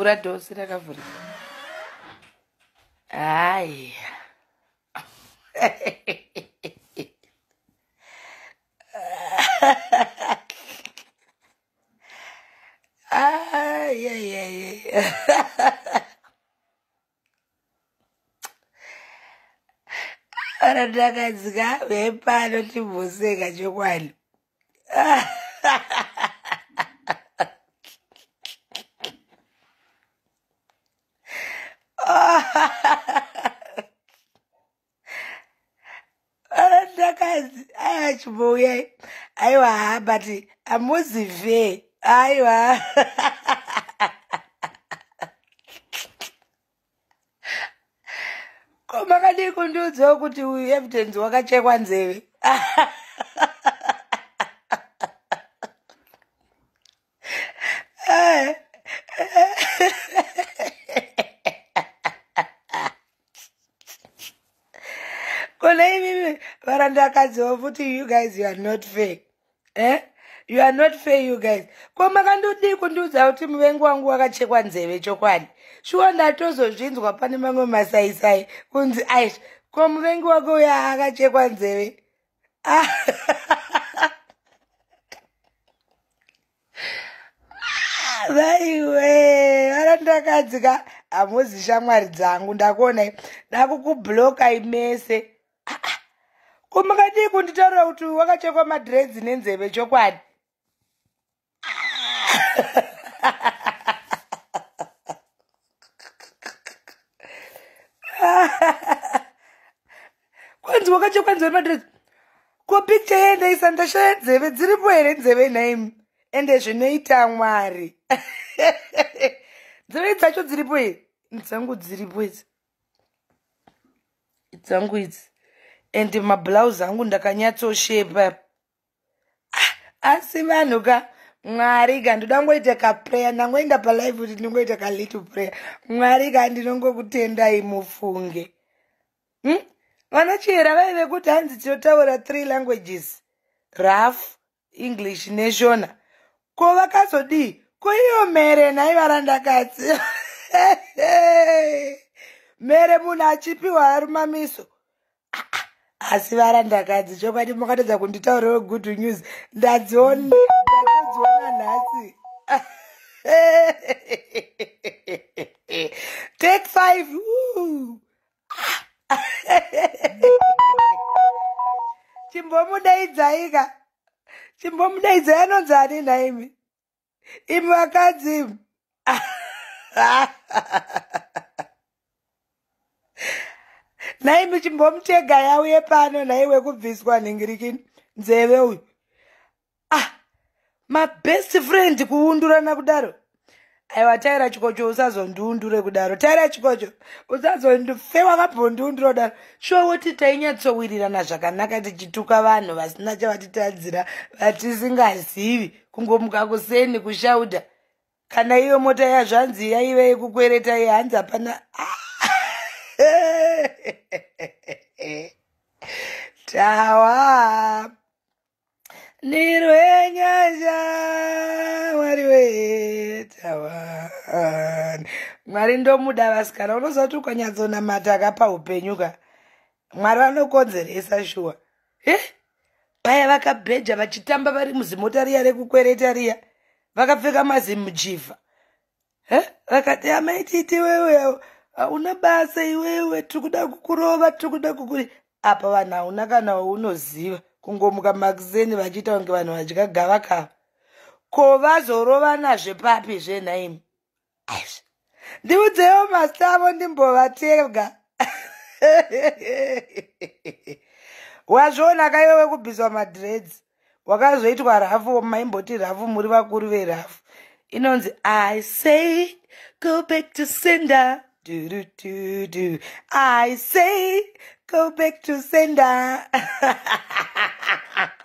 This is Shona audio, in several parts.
vhura dhosi rakavhurika hayi ara ndakadzika veipano timboseka chokwadi. Ah. Ayachibouyai aiwa ha but amuzive aiwa komakadii kundiudzawo kuti uyu evidence wakachekwa nzeve varandakadziwa futi you guys you are not fair. Eh? you are not fair you guys. Ko makandodii kundiudza kuti muvengi wangu wakachekwa nzeve chokwadi shuwa ndatozozvinzwa pane mamwe masaisai kunzi aish ko muvengi wako uya akachekwa nzeve vaiwe varandakadzika hamuzi shamwari dzangu ndakuonai ndakukublokai mese ko makadii kunditaurira kuti wakachekwa madredzi nenzeve chokwadi? Kwanzi wakachekwa nzeve madredzi ko picture yendaisa ndashaya nzeve dziripo here nzeve naimi ende zvinoita mwari. Nzeve dzacho dziripo here? Dzangu dziripo idzi. Dzangu idzi and mablouse angu ndakanyatsoshepa asi vanhu ka mwari ka ndodangoita kaprayer ndangoenda palive kuti ndingoita kalittle prayer. Mwari ka ndinongokutendai mufunge hm? vanachera vaive kuti hanzi tinotaura three languages raf english neshona. Ko vakazodii ko iyo mere nhai varandakadzi? Mere munhu achipiwa arumamiso asi varandakadzi chokwadi makatedza kunditaurirawo good news ndadziona nhasi. Take five chimbomudaidzai chimbomudaidzai anonzi ani naimi? Imi vakadzi imi naimi chimbomutega yauye pano nhai wekubviswa nhingirikini nzeve uyu. Ah mabest friend kuundurana kudaro. Aiwa taira chikocho usazondiundure kudaro. Taira chikocho usazondife wakambondiundura kudaro shuwa woti tainyatsowirirana zvakanaka tichituka vanhu vasina chavatitadzira vatisingazivi kungomuka kuseni kushaudha kana iyo mota yazvanzi yaive yekukwereta yehanzi hapana tawa. Nirwenyasha mwari wetawa mwari ndomuda vasikana unozati ukanyatsonamata akapa upenyuka mwari vanokonzeresa shuwa. E paya vakabheja vachitamba vari muzimota riya rekukwereta riya vakapfeka mazimujivha vakati amaititi wewe hauna basa iwewe tiri kuda kukurova tiri kuda kukuri. Apa vanhu hauna kana waunoziva. Kungomuka makiseni vachiita kunge vanhu vadya gavakava ko vazorovana papi zvenhaimi aizvi. Ndiudzewo masavo ndimbovatega. Wazviona kaiwewe kubviswa madredzi? Wakazoitwa rafu maimboti rafu muri vakuru verafu inonzi i say go back to sender do do do do i say go back to sender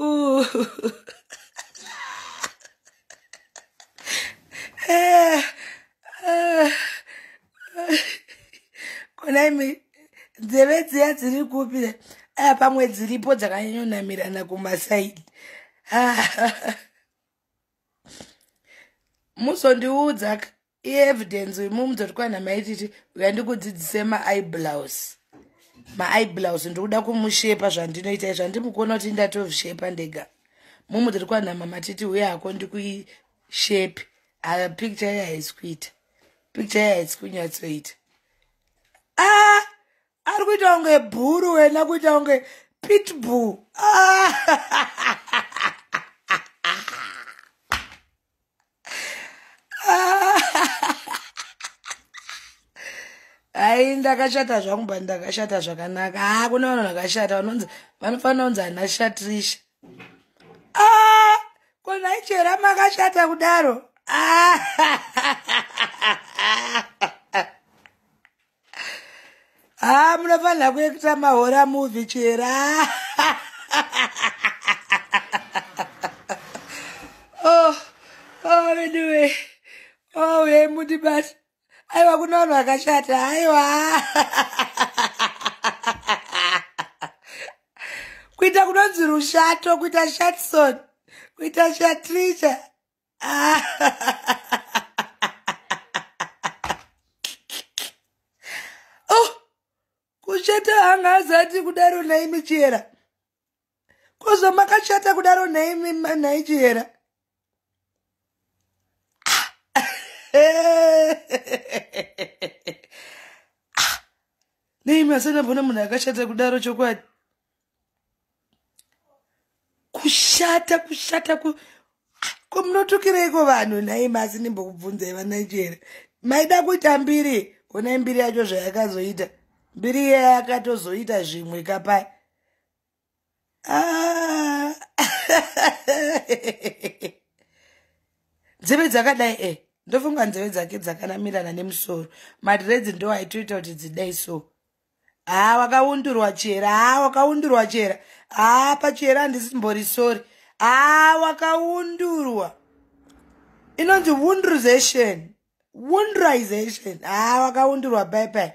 Ooh. Konai mi nzeve dziya dziri kupi aya ah, pamwe dziripo dzakanyonyamirana kumasaidi ah. muzondiudza ievidhensi imumudzotikwanhama ititi uyandikudzidzise maaiblows maiblouse maiblouse ndikuda kumushepa zvandinoita zvandimukona kuti ndatovshepa ndega. Mumuzotokwana mamatiti uye hako ndikuishepi aya picture iya haisi kuita picture iya haisi kunyatsoita ah ari kuita kunge bhuru wena kuita kunge pitbull ah. hai ndakashata zvangu ba ndakashata zvakanaka. Ha kuna vanhu vakashata vanonzi vanofanira kunzi hana shatrisha ah, konaichera makashata kudaro. Ah. ha munofanira kuekita mahora movhi chera oh, oh, anyway oh, uyai mundibata aiwa kuna vanhu vakashata aiwa kuita kunonzi rushato kuita shatson kuita shatricha kushata hanga azati kudaro nhai michera kozo makashata kudaro nhai nhai chera nei masana mbona munhu akashata kudaro chokwadi? Kushata kushata komunotukireiko vanhu? Nhai masi nimbokubvunzai vanachera maida kuita mbiri. Onai mbiri yacho zvayakazoita. Mbiri iye yakatozoita zvimwe kapai. Ah. nzeve dzakadai e ndofunga nzeve dzake dzakanamirana nemusoro. Madredzi ndo aitoita kuti dzidai so. Ha wakaundurwa chera ha wakaundurwa chera. Ha pachera handisimbori sori. Ha wakaundurwa inonzi wundrization wundrization ha wakaundurwa paipai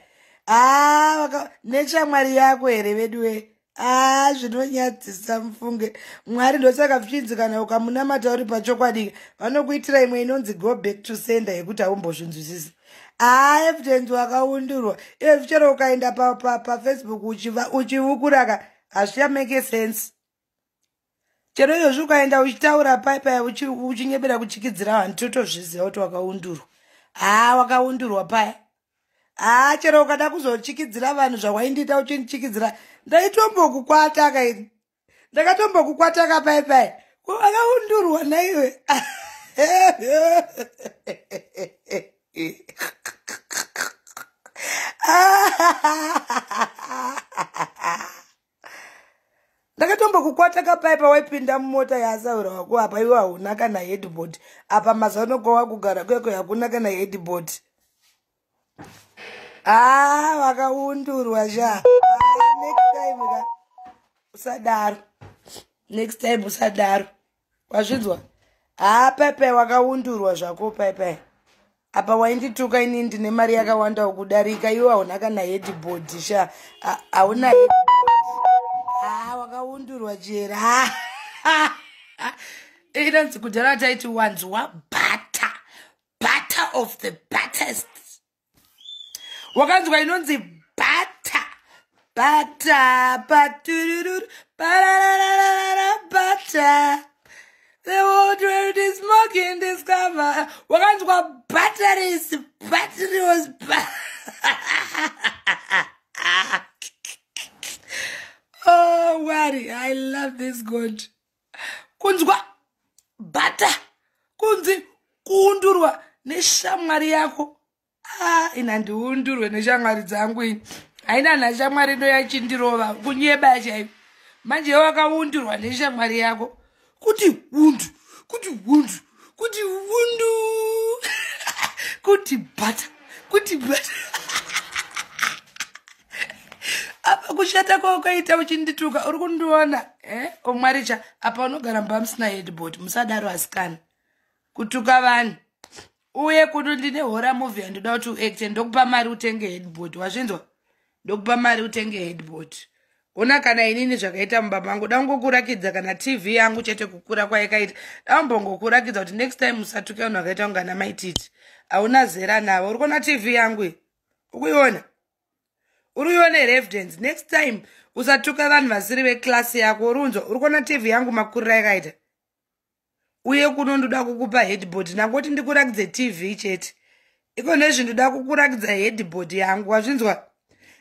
ha nechamwari yako here veduwe a zvinonyadzisa mufunge. Mwari ndosaka zvichinzi kana ukamunamata uri pachokwadi vanokuitira imwe inonzi go back to sender yekuti haumbozvinzwisisi a evidence wakaundurwa. Iye zvichero ukaenda pafacebook uchivukuraka hazvichamake sense. Chero izvozvi ukaenda uchitaura paipai uchinyebera kuchikidzira vanhu totozviziva kuti wakaundurwa. Ha wakaundurwa paya haa chero ukada kuzochikidzira vanhu zvawaindiita uchindichikidzira ndaitombokukwata kaini ndakatombokukwata kapaipai akaundurwa naiwe? Ndakatombokukwata kapaipa waipinda mumota yasaura wako apa iwe hauna kana headboard. Apa mazanokowa kugara kweko hakuna kana headboard ha vakaundurwa sha next time ka usadaro. Next time usadaro. Wazvinzwa ha paipai wakaundurwa zvako paipai apa waindituka ini ndine mari yakawanda kudarika iwe hauna kana headboard sha. Hauna headboard. Ha wakaundurwa chera inonzi kudhara taiti wanzwa butter. Butter of the battest wakanzwa inonzi bata. Bata batururu barararara bata. The world where it is smoking discover wakanzwa batteries battery was oh wari i love this god. Kunzwa bata kunzi kuundurwa neshamwari yako ina ndiundurwe neshamwari dzangu ini haina nhashamwari ndo yachindirova kunyeba chaivo. Manje wakaundurwa neshamwari yako? Kuti undu kuti undu kuti undu. Kuti bhata kuti bhata apa kushata kwaukaita uchindituka uri kundiona eh? omwaricha apa unogara mba musina headboard musadaro asikana. Kutuka vanhu uye kuno ndine hora movhi yandoda kuti uacte ndokupa mari utenge headboard wazvinzwa? Ndokupa mari utenge headboard ona kana inini zvakaita mubaba angu dangokurakidza kana tv yangu chete kukura kwaikaita dambongokurakidza kuti next time usatuke vanhu vakaita kungana maititi. Hauna zera navo uri kuona tv yangu iyi? Ukuiona? Uri kuiona here evidence? Next time usatuka vanhu vasiri veklasi yako uri unzwa uri kuona tv yangu makurira yakaita uye kuno ndoda kukupa headboard. Nangoti ndikurakidze tv chete. Iko nezvindoda kukurakidza headboard yangu wazvinzwa?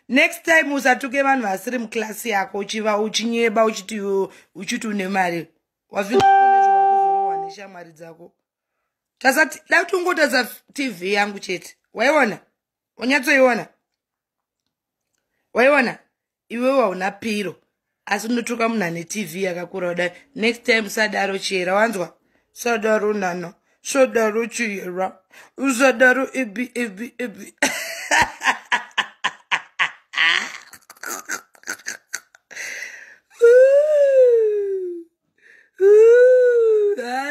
Next time usatuke vanhu vasiri muklasi yako uchiva uchinyeba uchiti uchiti une mari. Wazvinzwakuzowa neshamwari dzako? Tasati da kuti ungotadza tv yangu chete. Waiona? Wanyatsoiona? Waiona? Iwewo hauna piro. Asi unotuka munhu ane tv yakakura kudai next time sadaro chiera wanzwa sadaro nano sadaro chiera sadaro ibi ibi ibi.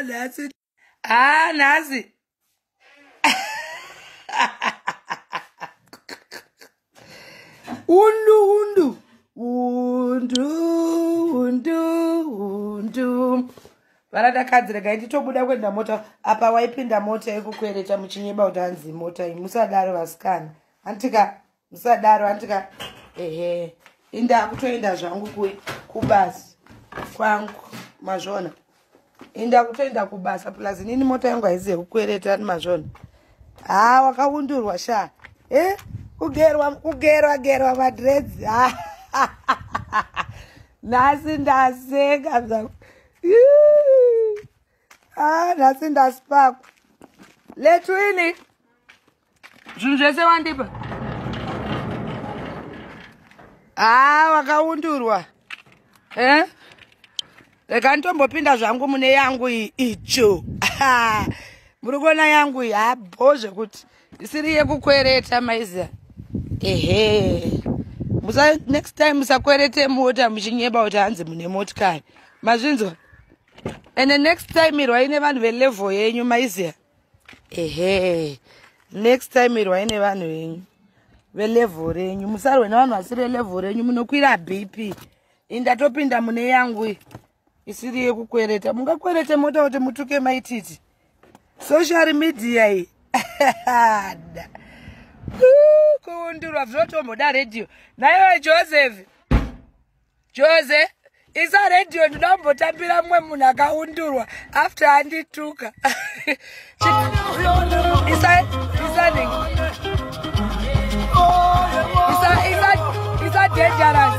Nhasi ha nhasi undu undu undu. Undu varadakadzi regai nditobuda kuenda mota. Apa waipinda mota yekukwereta muchinyeba kuti hanzi mota iyi. Musadaro vasikana. Antika musadaro antika. Ehe inda kutoenda zvangu kubasi. Kwangu mazvona. Inda kutoenda kubasa plus nini mota yangu haisi yekukwereta ni mazvona? Ha wakaundurwa sha. E kugerwa kugerwa gerwa madredzi. Nhasi ndaseka zvangu nhasi ndasipakwa. Letwini zvinhu zvese wandipa? Ha wakaundurwa. Eh? rega nditombopinda zvangu mune yangu iyi icho muri kuona yangu iyi habo zvekuti isiri yekukwereta maiziya ehe. Musa next time musakwerete mota muchinyeba kuti hanzi mune motikari. Mazvinzwa ende next time irwai nevanhu velevho yenyu maiziya ehe. Next time irwai nevanhu venyu velevho renyu. Musarwe nevanhu vasiri velevho renyu munokwira bp indatopinda mune yangu iyi. Isiri yekukwereta. Mungakwerete mota kuti mutuke maititi. Social media iyi. Kuundurwa zvinotomboda redhiyo naiwe joseph. Jose isa redhiyo ndinoda kumbotambira mumwe munhu akaundurwa after andituka. Isa dangerous.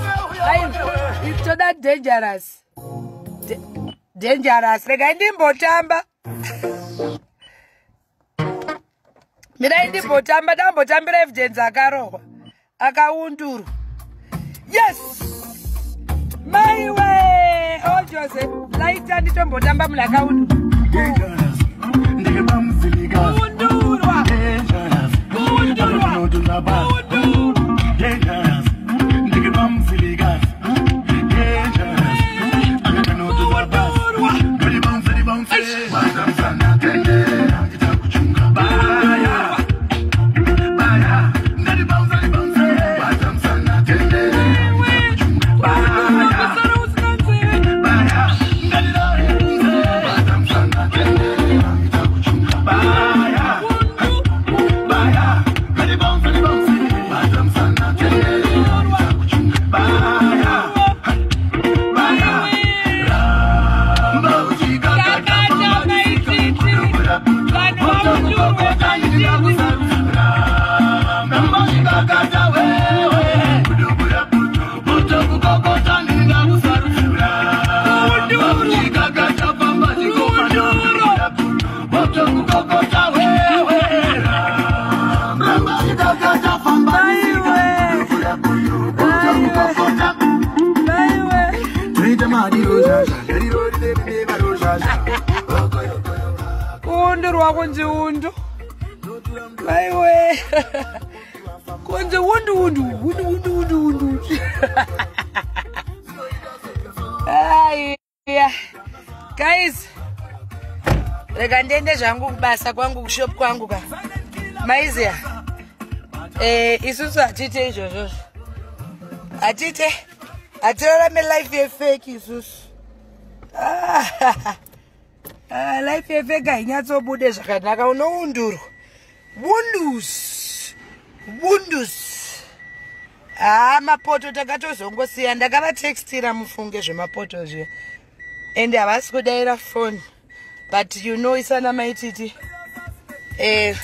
Toda dangerous. Dangerous. Regai ndimbotamba. Mirai ndimbotamba ndambotambira evidence akarohwa akaundurwa mati yose. Laita nditombotamba mulakaundu kundurwa kundurwa undu aiwe kunzi undu undu undu undu undu undu aiya guys rega ndiende zvangu kubasa kwangu kushop kwangu ka. Maiziya eh, isusu hatite izvozvozvo. Hatite hatirarame life yefeki isusu ah, life yefeki hainyatsobude zvakanaka. Unoundurwa wundus. Wundus. Haa ah, mapoto takatozongosiya ndakavatextira mufunge zvemapoto zviya. Ende havasi kudayira foni. But you know isana maititi eh,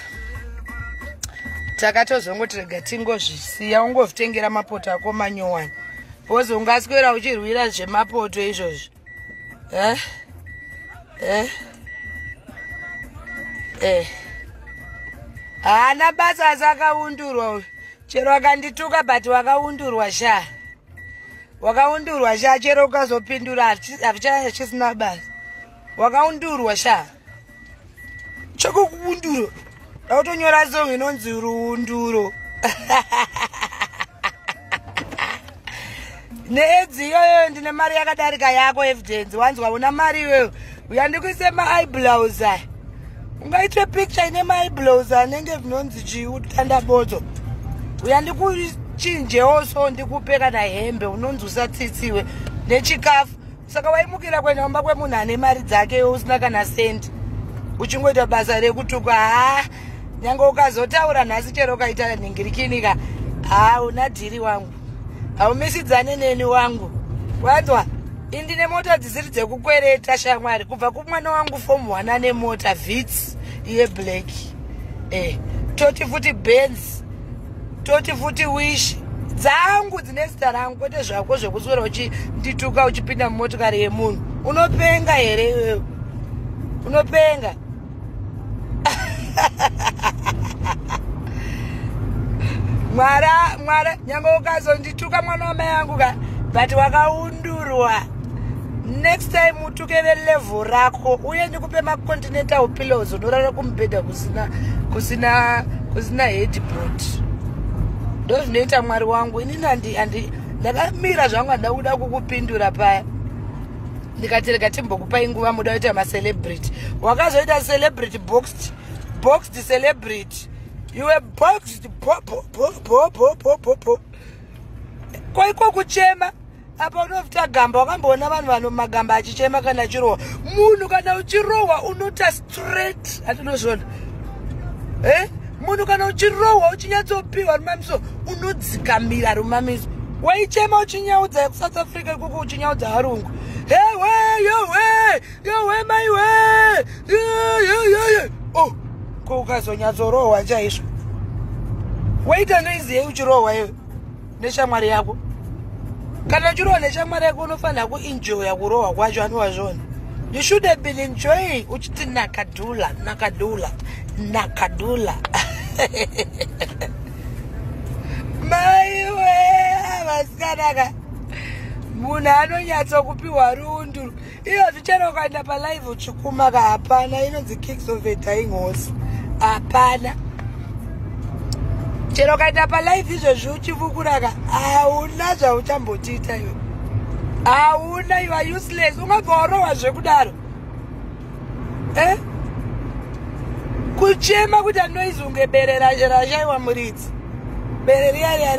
takatozongoti rega tingozvisiya. Ungovitengera mapoto ako manyowani bcause ungaswera uchirwira zvemapoto izvozvo. Eh? Eh? eh. haana basa asi akaundurwa chero akandituka but wakaundurwa sha. Wakaundurwa sha chero ukazopindura hafichisina basa. Wakaundurwa sha. Chokokuunduro dautonyora song inonzi ruunduro needzi iyoyo ndine mari yakadarika yako evidence. Wanzwa una mari iyoyo uyandikuise maiblows aya ungaitwe picture ine maiblows anenge vinonzi chiutandabodzo uyandikuchinjewo so ndikupe kana hembe unonzi usatsitsiwe nechikafu. Saka waimukira kuenda kumba kwemunhu ane mari dzake usina kana sendi uchingoita basa rekutuka haa nyange ukazotaura nhasi chero ukaita nhingirikinika haa una dhiri wangu. Haumisidzane neni wangu. Wanzwa indine mota dzisiri dzekukwereta shamwari kubva kumwana wangu fomu one ane mota vits yeblack eh, toti futi bens toti futi wish. Dzangu dzine zita rangu kwete zvako zvekuswera uchindituka uchipinda mumotokari yemunhu. Unopenga here iwewo unopenga? Mwara mwara nyange ukazondituka mwana wamai angu ka but wakaundurwa next time utuke velevhu rako uye ndikupe macontinental pillows unorara kumubhedha kusina kusina kusina headboard. Ndo zvinoita mwari wangu inini ndakamira zvangu handa kuda kukupindura paya. Ndikati rega timbokupai nguva muda kuita macelebrity. Wakazoita celebrity boxed boxed celebrity. Iwe boxed kwaiko kuchema apa unobvita gamba wakamboona vanhu vano magamba achichema kana achirohwa. Munhu kana uchirohwa unota straight hatinozvona e munhu kana uchirohwa uchinyatsopiwa rumamiso unodzikamira rumamiso. Waichema uchinyaudza kusouth africa ikuku uchinyaudza varungu hewe yewe yewe maiwe oh ko ukazonyatsorohwa chaizvo? Waita noiziyei uchirohwa iwe neshamwari yako kana uchirohwa neshamwari yako unofanira kuenjoya kurohwa kwacho aniwa zvona you should have been enjoying. Uchiti nakadhula nakadhula nakadhula maiwe avasikanaka. Munhu anonyatsokupiwa rundu. Iyo zvichero ukaenda palive uchikumaka hapana inonzi kicks of a dying horse. Hapana chero ukaenda palive izvozvi uchifukuraka hauna zvauchambotiita iwe. Hauna you are useless? Ungabva warohwa zvekudaro. Eh? kuchema kuti anoizunge bere rashaiwa muridzi. Bere riya riya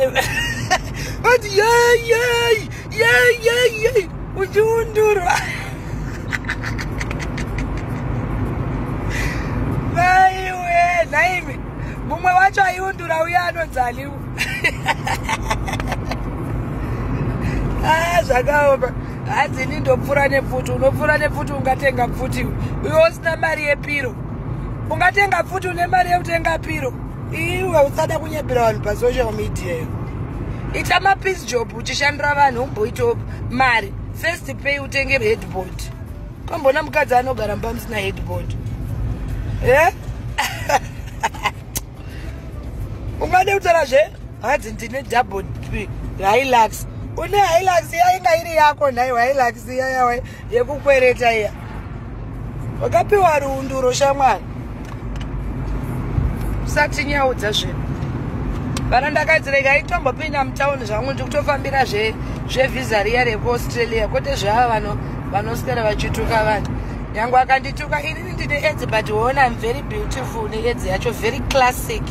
ati yeyei yeyeyei uchiundurwa. Aiwe naimi mumwe wacho aiundura uya anonzaliwa a zvakaoma. Hanzi ini ndopfuura nepfuti. Unopfuura nepfuti ungatenga pfuti. Uyo usina mari yepiro. Ungatenga pfuti une mari yekutenga piro. Iwe usada kunyepera vanhu pasocial media iyo. Ita mapeace job uchishandira vanhu umboitawo mari. First pay utenge headboard. Kwambona mukadzi anogara mba musina headboard. E ungade kutaura zve? Hadzi ndine double hilux. Une hilux yainga iri yako nhai hilux iya yekukwereta iya. Wakapiwa ruunduro shamwari usatinyaudza zvinhu vana ndakadzirega itombopinda mutauni zvangu ndikutofambira zvevhisa riya rekuaustralia kwete zvava vanoswera vachituka vanhu. Nyange akandituka inini ndine edzi but wona im very beautiful needzi yacho very classic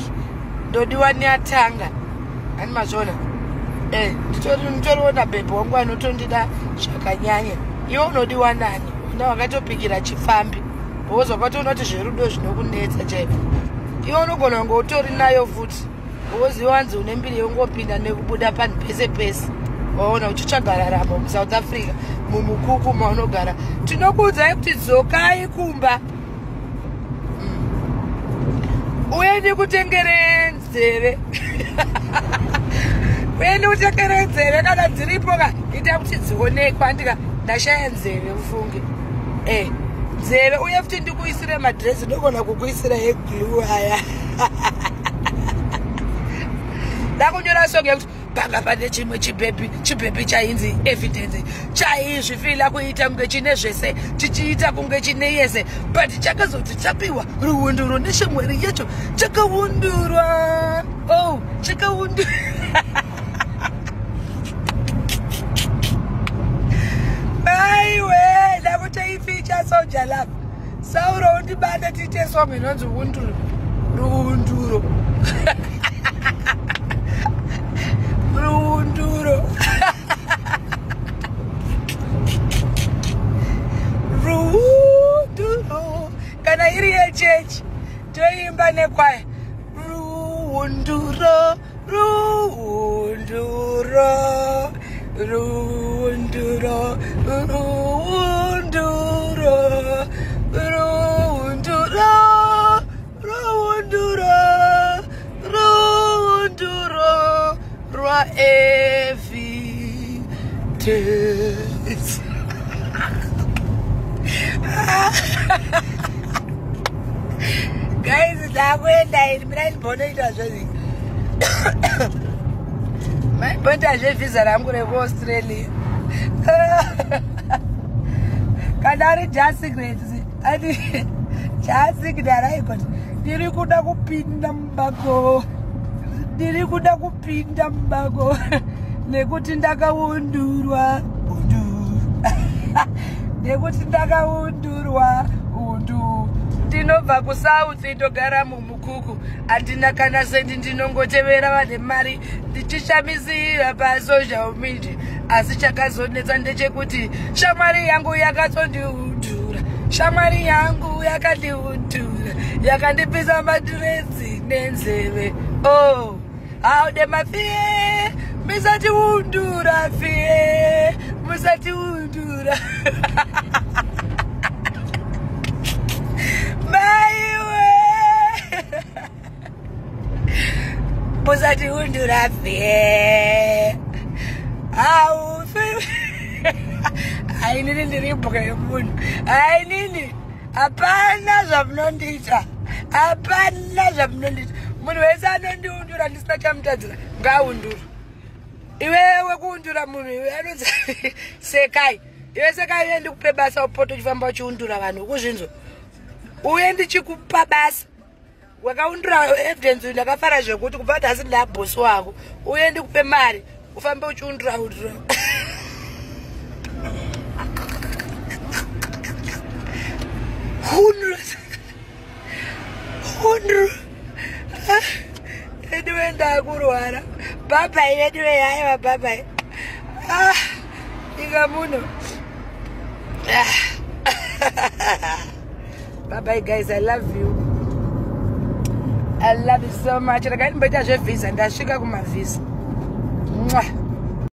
ndodiwa neatanga ani mazvona eh, nditoriona bhebhe wangu anotondida zvakanyanya. Iwe unodiwa nani una wakatopikira chifambi. Bhokozi wakatoona kuti zverudo zvinokunetsa chaivo iwe unogona kunge utori nayo futi. Bhokozi iwanzi une mbiri yeungopinda nekubuda panhu pese pese. Waona uchitsvaga raramo musouth africa mumukuku maunogara tinokuudzai kuti dzokai kumba. Mm. uendi nzeve uendi kutengere nzeve kana dziripo ka ita kuti dzionekwa ndika ndashaya nzeve ufunge e nzeve uye futi ndikuisire madhiresi ndogona kukuisira eglu aya. Ndakunyora songe kuti panga pane chimwe chibhepi chibhepi chainzi evidence. Chaizvifila kuita kunge chine zvese chichiita kunge chine yese but chakazoti chapiwa ruunduro neshamwari yacho chakaundurwa oh chakaundu aiwe ndakutoificha soja lapa sauro undibanda tiite songo inonzi unduro ruunduro ruunduro ruunduro kana iri yechechi toimba nekwaya rwaevidence guys ndakuenda ini mina ndimbonoita zvezvi maimboita zvevhisa rangu rekuaustralia kana ari jasigret ati jasigdaraikoti ndiri kuda kupinda mubako ndiri kuda kupinda mubako nekuti ndakaundurwa. Undu nekuti ndakaundurwa undu ndinobva kusouth ndogara mumukuku. Handina kana sendi ndinongotevera vane mari ndichishamisira pasocial media asi chakazonetsa ndechekuti shamwari yangu yakatondiundura shamwari yangu yakandiundura. Yakandipisa madhiredzi nenzeve. Oh haude mafie misatiundura fie musatiundura maiwe. Musatiundura fie. Haufi ainini ndiri mbuka yemunhu ainini hapana zvamunondiita. Hapana zvamunondiita munhu wese anondiundura ndisina chamutadzira ngaundura iwewe kuundura munhu iwe anonzi sekai iwe sekai uye ndikupe basa upoto uchifamba uchiundura vanhu ukuzvinzwa uye ndichikupa basa wakaundura evidence uyu ndakafara zvekuti kubva kuti hasi ndabhosi wako uye ndikupe mari ufambe uchiundura undura hundra hundra ediwe ndakurwara. Bhabhai vediwe yaiwa bhabhai ika muno. Bhabhai guys i love you. I love you so much. Rakaimboita zvevhisa ndasvika kumavhisa mwah